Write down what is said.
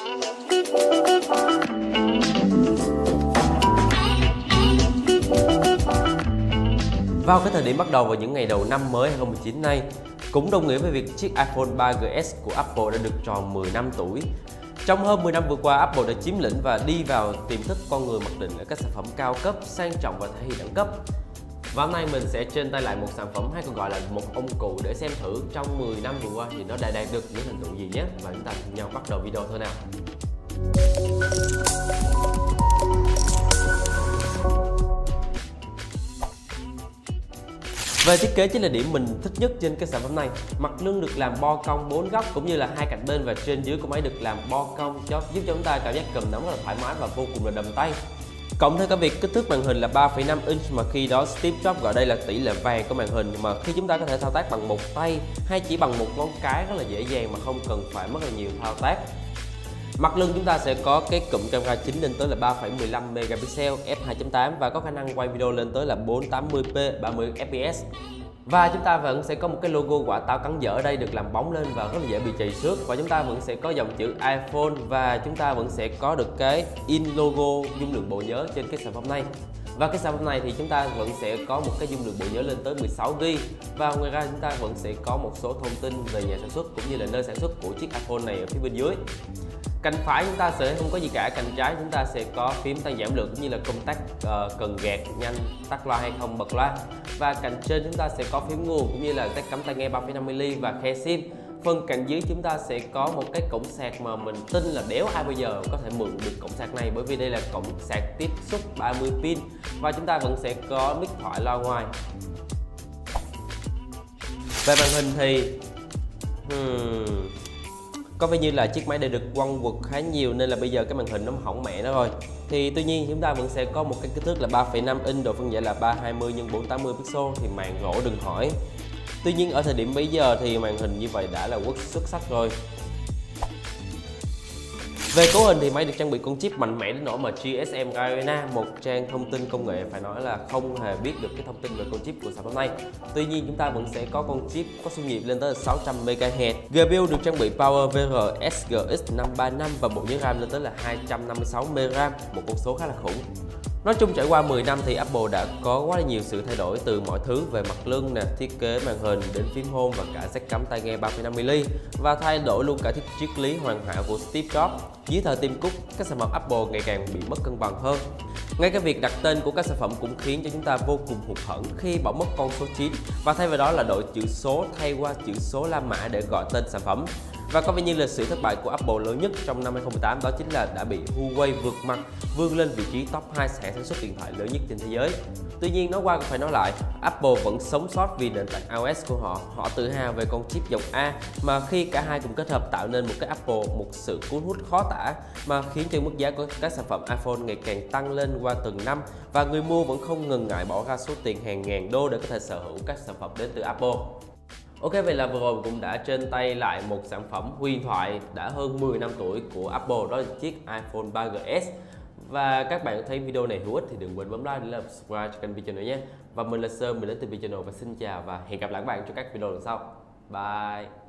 Vào cái thời điểm bắt đầu vào những ngày đầu năm mới 2019 này, cũng đồng nghĩa với việc chiếc iPhone 3GS của Apple đã được tròn 10 năm tuổi. Trong hơn 10 năm vừa qua, Apple đã chiếm lĩnh và đi vào tiềm thức con người mặc định ở các sản phẩm cao cấp, sang trọng và thể hiện đẳng cấp. Và hôm nay mình sẽ trên tay lại một sản phẩm hay còn gọi là một ông cụ để xem thử trong 10 năm vừa qua thì nó đã đạt được những thành tựu gì nhé. Và chúng ta cùng nhau bắt đầu video thôi nào. Về thiết kế chính là điểm mình thích nhất trên cái sản phẩm này. Mặt lưng được làm bo cong bốn góc cũng như là hai cạnh bên và trên dưới của máy được làm bo cong cho giúp cho chúng ta cảm giác cầm nắm rất là thoải mái và vô cùng là đầm tay. Cộng thêm cả việc kích thước màn hình là 3,5 inch mà khi đó Steve Jobs gọi đây là tỷ lệ vàng của màn hình mà khi chúng ta có thể thao tác bằng một tay hay chỉ bằng một ngón cái rất là dễ dàng mà không cần phải mất là nhiều thao tác Mặt lưng chúng ta sẽ có cái cụm camera chính lên tới là 3,15 megapixel f2.8 và có khả năng quay video lên tới là 480p 30 fps. Và chúng ta vẫn sẽ có một cái logo quả táo cắn dở ở đây được làm bóng lên và rất là dễ bị chảy xước. Và chúng ta vẫn sẽ có dòng chữ iPhone và chúng ta vẫn sẽ có được cái in logo dung lượng bộ nhớ trên cái sản phẩm này. Và cái sản phẩm này thì chúng ta vẫn sẽ có một cái dung lượng bộ nhớ lên tới 16GB và ngoài ra chúng ta vẫn sẽ có một số thông tin về nhà sản xuất cũng như là nơi sản xuất của chiếc iPhone này ở phía bên dưới cành phải chúng ta sẽ không có gì cả cành trái chúng ta sẽ có phím tăng giảm lượng cũng như là công tắc uh, cần gạt nhanh tắt loa hay không bật loa. Và cạnh trên chúng ta sẽ có phím nguồn cũng như là các cắm tai nghe 3.5mm và khe sim. Phần cạnh dưới chúng ta sẽ có một cái cổng sạc mà mình tin là đéo ai bây giờ có thể mượn được cổng sạc này bởi vì đây là cổng sạc tiếp xúc 30 pin và chúng ta vẫn sẽ có mic thoại loa ngoài. Về màn hình thì hmm, có vẻ như là chiếc máy đã được quăng quật khá nhiều nên là bây giờ cái màn hình nó hỏng mẹ nó rồi. Thì tuy nhiên chúng ta vẫn sẽ có một cái kích thước là 3,5 inch độ phân giải là 320 x 480 pixel thì màn gỗ đừng hỏi. Tuy nhiên ở thời điểm bây giờ thì màn hình như vậy đã là quốc xuất sắc rồi về cấu hình thì máy được trang bị con chip mạnh mẽ đến nỗi mà GSM Arena, một trang thông tin công nghệ phải nói là không hề biết được cái thông tin về con chip của sản phẩm này. Tuy nhiên chúng ta vẫn sẽ có con chip có xung nhịp lên tới 600 MHz. GPU được trang bị PowerVR SGX 535 và bộ nhớ RAM lên tới là 256 MB một con số khá là khủng. Nói chung trải qua 10 năm thì Apple đã có quá là nhiều sự thay đổi từ mọi thứ về mặt lưng nè, thiết kế màn hình đến phím home và cả jack cắm tai nghe 3.5mm và thay đổi luôn cả thiết triết lý hoàn hảo của Steve Jobs. Dưới thời Tim Cook, các sản phẩm Apple ngày càng bị mất cân bằng hơn. Ngay cái việc đặt tên của các sản phẩm cũng khiến cho chúng ta vô cùng hụt hẫng khi bỏ mất con số 9 và thay vào đó là đổi chữ số thay qua chữ số La Mã để gọi tên sản phẩm. Và có vẻ như là sự thất bại của Apple lớn nhất trong năm 2018 đó chính là đã bị Huawei vượt mặt vươn lên vị trí top 2 hãng sản xuất điện thoại lớn nhất trên thế giới. Tuy nhiên nói qua cũng phải nói lại, Apple vẫn sống sót vì nền tảng iOS của họ. Họ tự hào về con chip dòng A mà khi cả hai cùng kết hợp tạo nên một cái Apple một sự cuốn hút khó tả mà khiến cho mức giá của các sản phẩm iPhone ngày càng tăng lên qua từng năm và người mua vẫn không ngần ngại bỏ ra số tiền hàng ngàn đô để có thể sở hữu các sản phẩm đến từ Apple. Ok, vậy là vừa rồi cũng đã trên tay lại một sản phẩm huyền thoại đã hơn 10 năm tuổi của Apple, đó là chiếc iPhone 3GS và các bạn thấy video này hữu ích thì đừng quên bấm like để làm subscribe cho kênh Channel nhé. Và mình là Sơn, mình đến từ Channel và xin chào và hẹn gặp lại các bạn trong các video lần sau. Bye.